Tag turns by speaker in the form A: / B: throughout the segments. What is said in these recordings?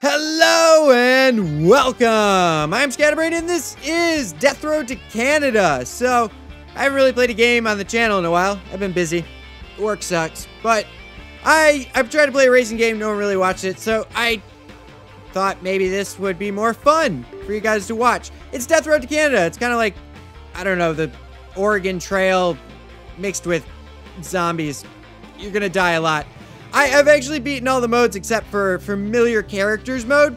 A: Hello and welcome! I'm SkatterBrain and this is Death Road to Canada. So, I haven't really played a game on the channel in a while. I've been busy. Work sucks. But I, I've tried to play a racing game, no one really watched it, so I thought maybe this would be more fun for you guys to watch. It's Death Road to Canada. It's kind of like, I don't know, the Oregon Trail mixed with zombies. You're gonna die a lot. I have actually beaten all the modes except for familiar characters mode.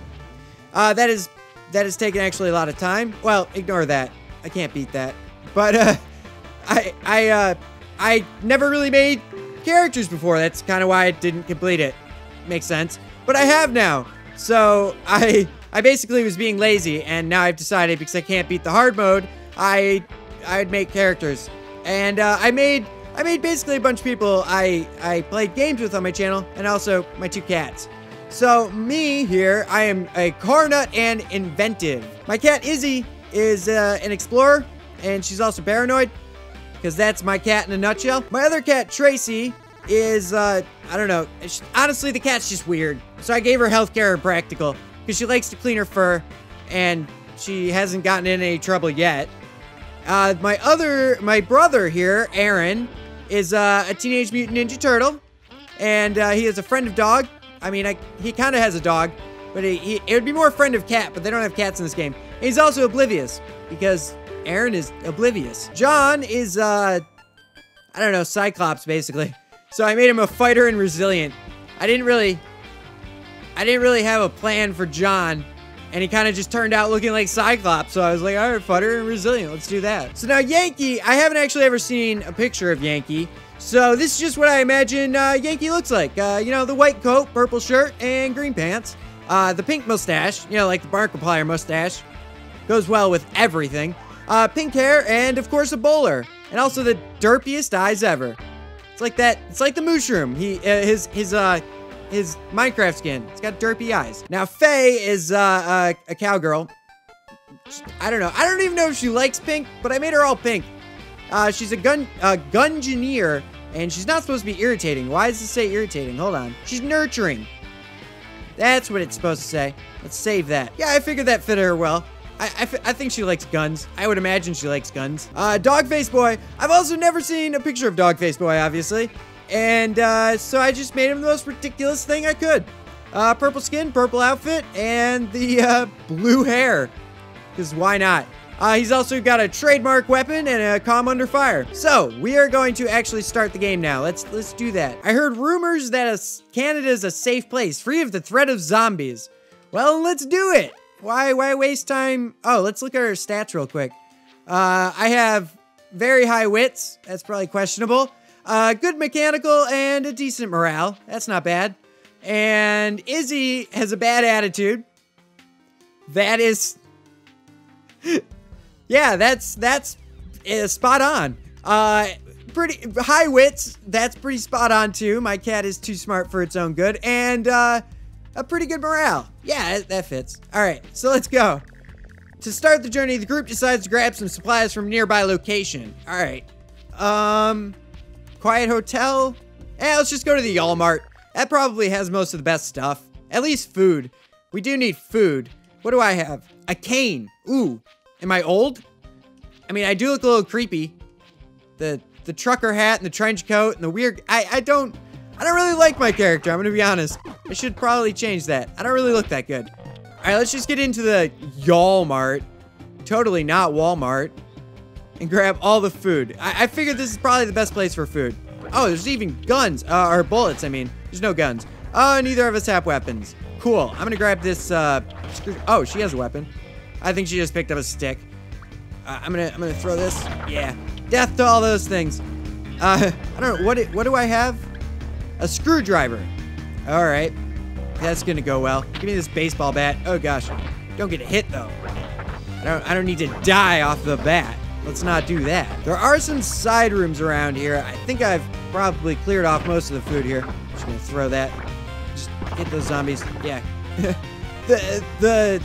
A: Uh, that is that has taken actually a lot of time. Well, ignore that. I can't beat that. But uh, I I uh, I never really made characters before. That's kind of why I didn't complete it. Makes sense. But I have now. So I I basically was being lazy, and now I've decided because I can't beat the hard mode, I I'd make characters, and uh, I made I made basically a bunch of people I, I played games with on my channel, and also my two cats. So, me here, I am a car nut and inventive. My cat Izzy is uh, an explorer, and she's also paranoid, because that's my cat in a nutshell. My other cat, Tracy, is, uh, I don't know, she, honestly, the cat's just weird. So I gave her healthcare and practical, because she likes to clean her fur, and she hasn't gotten in any trouble yet. Uh, my other, my brother here, Aaron, is uh, a Teenage Mutant Ninja Turtle, and uh, he is a friend of dog. I mean, I, he kind of has a dog, but he, he, it would be more friend of cat, but they don't have cats in this game. And he's also oblivious, because Aaron is oblivious. John is, uh, I don't know, Cyclops, basically. So I made him a fighter and resilient. I didn't really, I didn't really have a plan for John, and he kind of just turned out looking like Cyclops. So I was like, all right, fighter and resilient, let's do that. So now Yankee, I haven't actually ever seen a picture of Yankee. So this is just what I imagine uh, Yankee looks like. Uh, you know, the white coat, purple shirt, and green pants. Uh, the pink mustache, you know, like the Markiplier mustache. Goes well with everything. Uh, pink hair, and of course a bowler. And also the derpiest eyes ever. It's like that, it's like the mushroom. He, uh, his, his, uh, his Minecraft skin. It's got derpy eyes. Now, Faye is uh, uh, a cowgirl. I don't know. I don't even know if she likes pink, but I made her all pink. Uh, she's a gun uh, gungineer, and she's not supposed to be irritating. Why does it say irritating? Hold on. She's nurturing. That's what it's supposed to say. Let's save that. Yeah, I figured that fit her well. I, I, I, think she likes guns. I would imagine she likes guns. Uh, Dogface Boy. I've also never seen a picture of Dogface Boy, obviously. And uh, so I just made him the most ridiculous thing I could. Uh, purple skin, purple outfit, and the uh, blue hair. Because why not? Uh, he's also got a trademark weapon and a calm under fire. So we are going to actually start the game now. Let's let's do that. I heard rumors that a, Canada is a safe place, free of the threat of zombies. Well, let's do it. Why why waste time? Oh, let's look at our stats real quick. Uh, I have very high wits. That's probably questionable. Uh, good mechanical and a decent morale. That's not bad. And Izzy has a bad attitude. That is... yeah, that's that's uh, spot on. Uh, pretty high wits. That's pretty spot on too. My cat is too smart for its own good. And uh, a pretty good morale. Yeah, that, fits. All right, so let's go. To start the journey, the group decides to grab some supplies from nearby location. All right. Um, Quiet Hotel? Eh, let's just go to the Walmart. That probably has most of the best stuff. At least food. We do need food. What do I have? A cane. Ooh. Am I old? I mean, I do look a little creepy. The the trucker hat and the trench coat and the weird... I, I don't... I don't really like my character, I'm gonna be honest. I should probably change that. I don't really look that good. Alright, let's just get into the Walmart. Totally not Walmart and grab all the food. I, I figured this is probably the best place for food. Oh, there's even guns, uh, or bullets, I mean. There's no guns. Oh, neither of us have weapons. Cool, I'm gonna grab this, uh, oh, she has a weapon. I think she just picked up a stick. Uh, I'm gonna, I'm gonna throw this. Yeah, death to all those things. Uh, I don't know, what, what do I have? A screwdriver. All right, that's gonna go well. Give me this baseball bat. Oh gosh, don't get hit though. I don't, I don't need to die off the bat. Let's not do that. There are some side rooms around here. I think I've probably cleared off most of the food here. I'm just gonna throw that. Just hit those zombies. Yeah. the the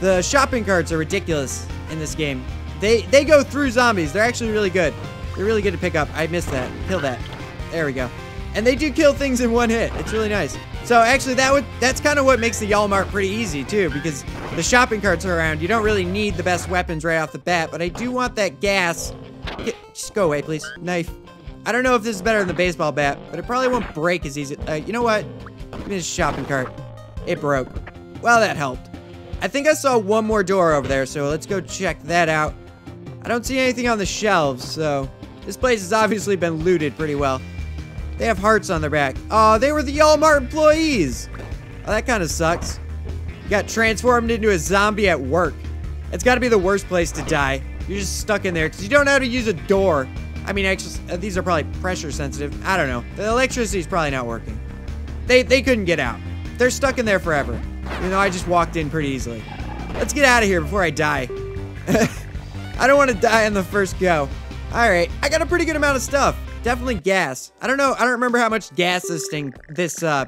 A: the shopping carts are ridiculous in this game. They they go through zombies. They're actually really good. They're really good to pick up. I missed that. Kill that. There we go. And they do kill things in one hit. It's really nice. So actually, that would that's kind of what makes the Y'all pretty easy too, because the shopping carts are around. You don't really need the best weapons right off the bat, but I do want that gas. Get, just go away, please. Knife. I don't know if this is better than the baseball bat, but it probably won't break as easy. Uh, you know what? Give me this shopping cart. It broke. Well, that helped. I think I saw one more door over there, so let's go check that out. I don't see anything on the shelves, so this place has obviously been looted pretty well. They have hearts on their back. Oh, they were the Y'all employees. Oh, that kind of sucks. You got transformed into a zombie at work. It's got to be the worst place to die. You're just stuck in there because you don't know how to use a door. I mean, actually, uh, these are probably pressure sensitive. I don't know. The electricity's probably not working. They, they couldn't get out. They're stuck in there forever. You know, I just walked in pretty easily. Let's get out of here before I die. I don't want to die on the first go. All right, I got a pretty good amount of stuff. Definitely gas. I don't know. I don't remember how much gas this thing, this, uh,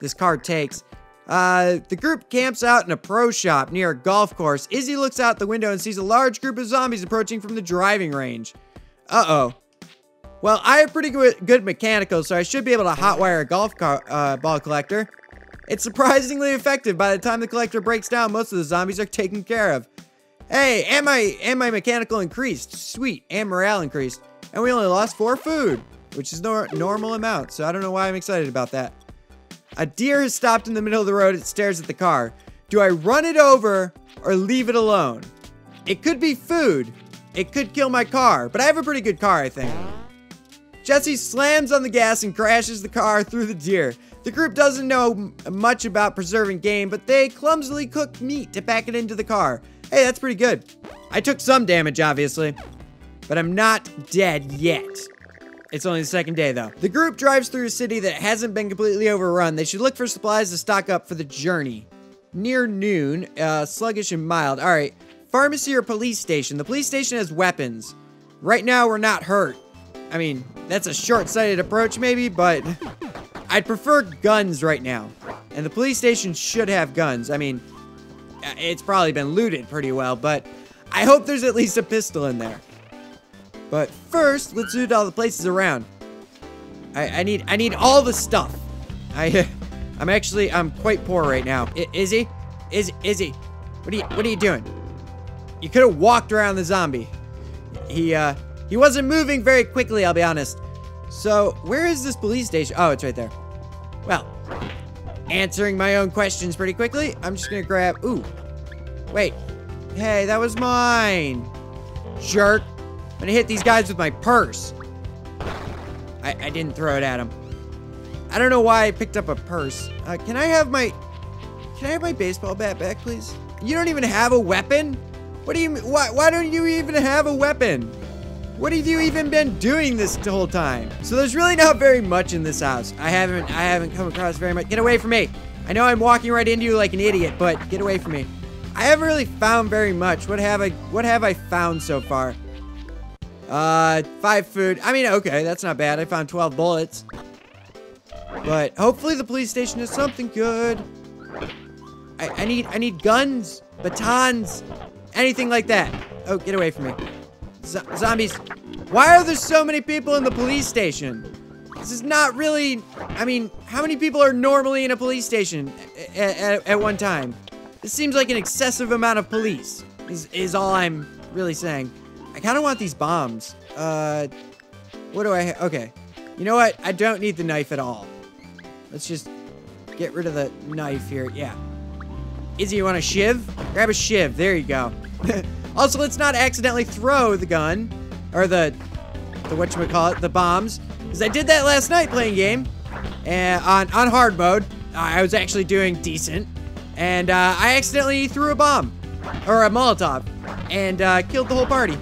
A: this car takes. Uh, the group camps out in a pro shop near a golf course. Izzy looks out the window and sees a large group of zombies approaching from the driving range. Uh-oh. Well, I have pretty good, good mechanical, so I should be able to hotwire a golf car, uh, ball collector. It's surprisingly effective. By the time the collector breaks down, most of the zombies are taken care of. Hey, and my, and my mechanical increased. Sweet, and morale increased. And we only lost four food, which is no normal amount, so I don't know why I'm excited about that. A deer has stopped in the middle of the road. It stares at the car. Do I run it over or leave it alone? It could be food. It could kill my car, but I have a pretty good car, I think. Jesse slams on the gas and crashes the car through the deer. The group doesn't know much about preserving game, but they clumsily cook meat to pack it into the car. Hey, that's pretty good. I took some damage, obviously but I'm not dead yet. It's only the second day, though. The group drives through a city that hasn't been completely overrun. They should look for supplies to stock up for the journey. Near noon, uh, sluggish and mild. All right, pharmacy or police station. The police station has weapons. Right now, we're not hurt. I mean, that's a short-sighted approach, maybe, but I'd prefer guns right now. And the police station should have guns. I mean, it's probably been looted pretty well, but I hope there's at least a pistol in there. But first, let's loot all the places around. I, I need I need all the stuff. I I'm actually I'm quite poor right now. I, Izzy, Izzy, Izzy, what are you what are you doing? You could have walked around the zombie. He uh he wasn't moving very quickly, I'll be honest. So where is this police station? Oh, it's right there. Well, answering my own questions pretty quickly. I'm just gonna grab. Ooh, wait. Hey, that was mine. Jerk. I'm gonna hit these guys with my purse. I, I didn't throw it at him. I don't know why I picked up a purse. Uh, can I have my... Can I have my baseball bat back, please? You don't even have a weapon? What do you... Why, why don't you even have a weapon? What have you even been doing this whole time? So there's really not very much in this house. I haven't I haven't come across very much. Get away from me. I know I'm walking right into you like an idiot, but get away from me. I haven't really found very much. What have I what have I found so far? Uh, five food. I mean, okay, that's not bad. I found 12 bullets. But hopefully the police station is something good. I, I need, I need guns, batons, anything like that. Oh, get away from me. Z zombies. Why are there so many people in the police station? This is not really, I mean, how many people are normally in a police station at, at, at one time? This seems like an excessive amount of police, is, is all I'm really saying. I kind of want these bombs. Uh, what do I Okay. You know what? I don't need the knife at all. Let's just get rid of the knife here. Yeah. Izzy, you want a shiv? Grab a shiv. There you go. also, let's not accidentally throw the gun. Or the, the whatchamacallit, the bombs. Because I did that last night playing game. And on, on hard mode. I was actually doing decent. And uh, I accidentally threw a bomb. Or a Molotov. And uh, killed the whole party.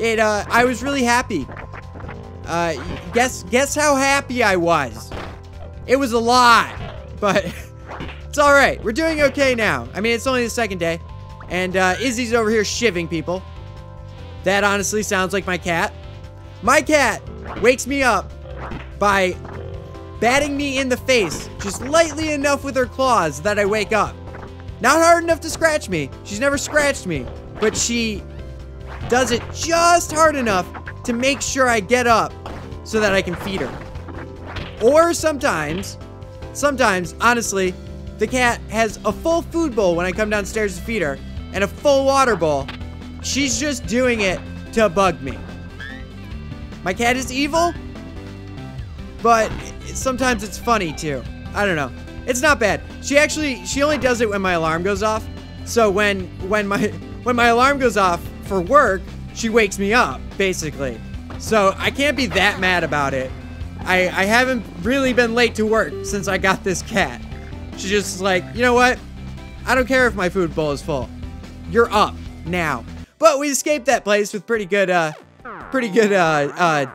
A: It, uh, I was really happy. Uh, guess, guess how happy I was. It was a lot, but it's all right. We're doing okay now. I mean, it's only the second day, and uh, Izzy's over here shiving people. That honestly sounds like my cat. My cat wakes me up by batting me in the face just lightly enough with her claws that I wake up. Not hard enough to scratch me. She's never scratched me, but she does it just hard enough to make sure I get up so that I can feed her. Or sometimes sometimes, honestly, the cat has a full food bowl when I come downstairs to feed her and a full water bowl. She's just doing it to bug me. My cat is evil, but sometimes it's funny too. I don't know. It's not bad. She actually she only does it when my alarm goes off. So when when my when my alarm goes off for work, she wakes me up basically. So I can't be that mad about it. I I haven't really been late to work since I got this cat. She's just like, "You know what? I don't care if my food bowl is full. You're up now." But we escaped that place with pretty good uh pretty good uh uh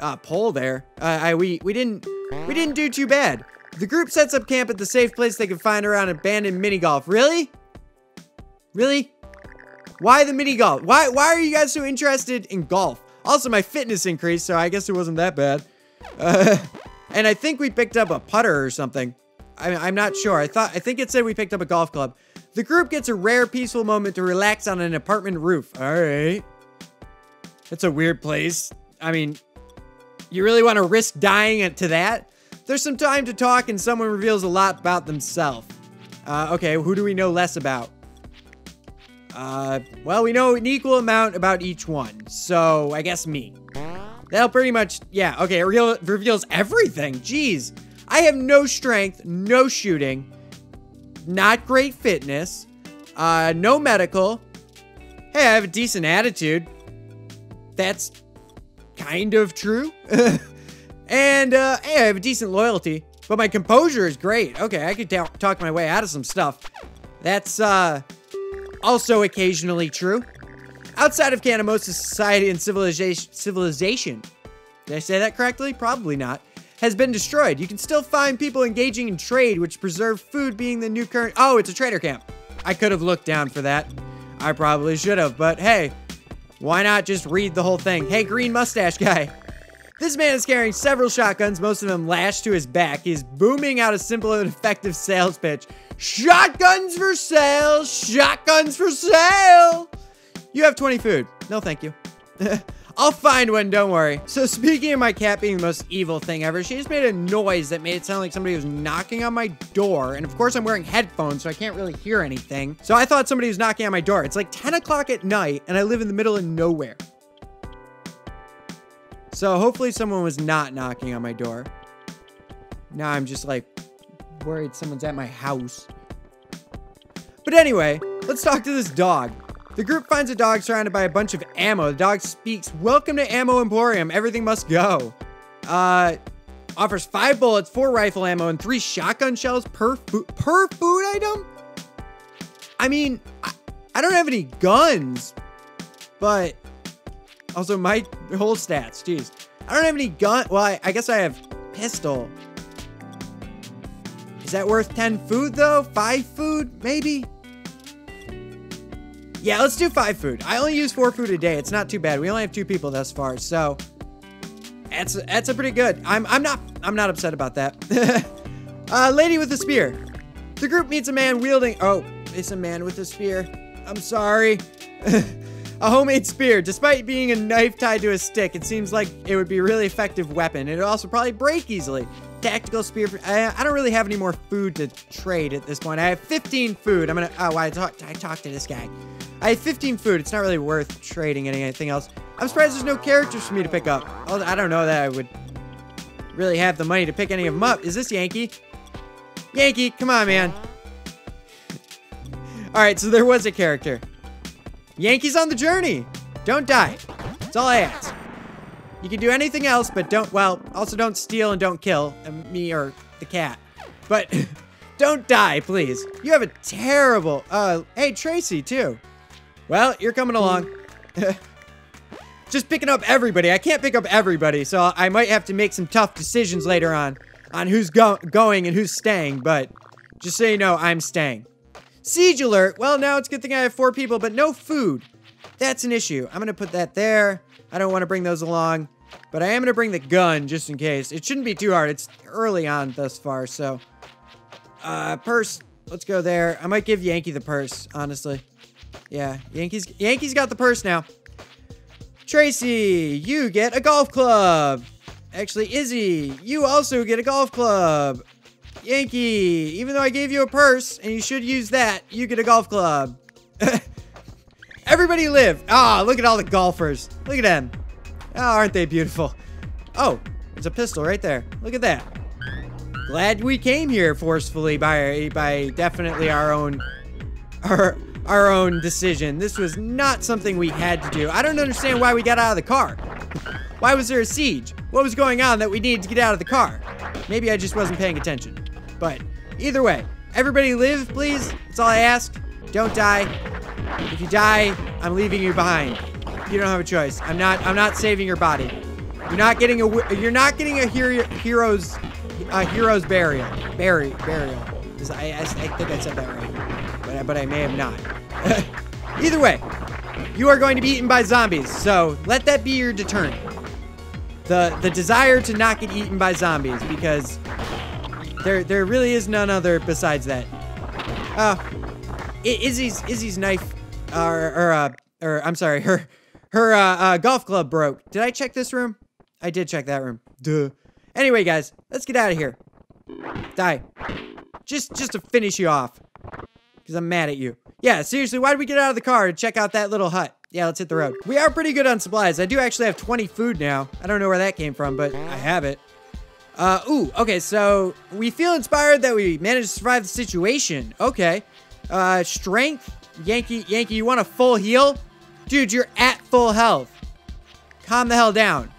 A: uh pull there. Uh, I we we didn't we didn't do too bad. The group sets up camp at the safe place they can find around abandoned mini golf. Really? Really? Why the mini golf? Why why are you guys so interested in golf? Also, my fitness increased, so I guess it wasn't that bad. Uh, and I think we picked up a putter or something. I, I'm not sure. I thought I think it said we picked up a golf club. The group gets a rare, peaceful moment to relax on an apartment roof. All right. That's a weird place. I mean, you really want to risk dying to that? There's some time to talk and someone reveals a lot about themselves. Uh, okay, who do we know less about? Uh, well, we know an equal amount about each one, so I guess me. That'll pretty much, yeah, okay, it reveals everything. Jeez. I have no strength, no shooting, not great fitness, uh, no medical. Hey, I have a decent attitude. That's kind of true. and, uh, hey, I have a decent loyalty, but my composure is great. Okay, I could talk my way out of some stuff. That's, uh, also occasionally true. Outside of of society and civilization, civilization, did I say that correctly? Probably not, has been destroyed. You can still find people engaging in trade, which preserve food being the new current. Oh, it's a trader camp. I could have looked down for that. I probably should have, but hey, why not just read the whole thing? Hey, green mustache guy. This man is carrying several shotguns, most of them lashed to his back. He's booming out a simple and effective sales pitch. Shotguns for sale! Shotguns for sale! You have 20 food. No, thank you. I'll find one, don't worry. So speaking of my cat being the most evil thing ever, she just made a noise that made it sound like somebody was knocking on my door. And of course I'm wearing headphones, so I can't really hear anything. So I thought somebody was knocking on my door. It's like 10 o'clock at night and I live in the middle of nowhere. So hopefully someone was not knocking on my door. Now I'm just like worried someone's at my house. But anyway, let's talk to this dog. The group finds a dog surrounded by a bunch of ammo. The dog speaks, welcome to Ammo Emporium. Everything must go. Uh, offers five bullets, four rifle ammo, and three shotgun shells per, per food item? I mean, I, I don't have any guns, but also my whole stats, jeez. I don't have any gun, well, I, I guess I have pistol. Is that worth 10 food though? Five food, maybe? Yeah, let's do five food. I only use four food a day. It's not too bad. We only have two people thus far, so that's that's a pretty good. I'm I'm not I'm not upset about that. uh, lady with a spear. The group meets a man wielding. Oh, it's a man with a spear. I'm sorry. a homemade spear. Despite being a knife tied to a stick, it seems like it would be a really effective weapon. It would also probably break easily tactical spear. I, I, don't really have any more food to trade at this point. I have 15 food. I'm gonna. Oh, I talked. I talked to this guy. I have 15 food. It's not really worth trading anything else. I'm surprised there's no characters for me to pick up. I don't know that I would really have the money to pick any of them up. Is this Yankee? Yankee, come on, man. All right, so there was a character. Yankee's on the journey. Don't die. That's all I ask. You can do anything else, but don't, well, also don't steal and don't kill me or the cat. But don't die, please. You have a terrible, uh, hey, Tracy, too. Well, you're coming along. Just picking up everybody. I can't pick up everybody, so I might have to make some tough decisions later on on who's go going and who's staying, but just so you know, I'm staying. Siege alert. Well, now it's a good thing I have four people, but no food. That's an issue. I'm going to put that there. I don't want to bring those along. But I am going to bring the gun just in case. It shouldn't be too hard. It's early on thus far, so. Uh, purse. Let's go there. I might give Yankee the purse, honestly. Yeah, Yankee's, Yankee's got the purse now. Tracy, you get a golf club. Actually, Izzy, you also get a golf club. Yankee, even though I gave you a purse and you should use that, you get a golf club. Everybody live. Ah, oh, look at all the golfers. Look at them. Oh, aren't they beautiful? Oh, there's a pistol right there. Look at that. Glad we came here forcefully by by definitely our own our our own decision. This was not something we had to do. I don't understand why we got out of the car. Why was there a siege? What was going on that we needed to get out of the car? Maybe I just wasn't paying attention. But either way, everybody live, please. That's all I ask. Don't die. If you die, I'm leaving you behind. You don't have a choice. I'm not. I'm not saving your body. You're not getting a. You're not getting a hero, hero's a hero's burial. Bury burial. I, I, I think I said that right, but but I may have not. Either way, you are going to be eaten by zombies. So let that be your deterrent. The the desire to not get eaten by zombies because there there really is none other besides that. Uh, Izzy's Izzy's knife, or or uh, or I'm sorry, her her uh, uh, golf club broke. Did I check this room? I did check that room. Duh. Anyway, guys, let's get out of here. Die. Just just to finish you off. Because I'm mad at you. Yeah, seriously, why did we get out of the car to check out that little hut? Yeah, let's hit the road. We are pretty good on supplies. I do actually have 20 food now. I don't know where that came from, but I have it. Uh, ooh, okay, so we feel inspired that we managed to survive the situation. Okay. Uh, strength. Yankee, Yankee, you want a full heal? Dude, you're at full health. Calm the hell down.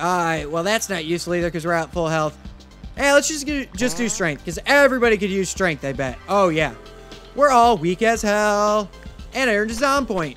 A: Alright, well, that's not useful either because we're at full health. Hey, let's just get, just do strength because everybody could use strength, I bet. Oh, yeah. We're all weak as hell. And I earned a zom point.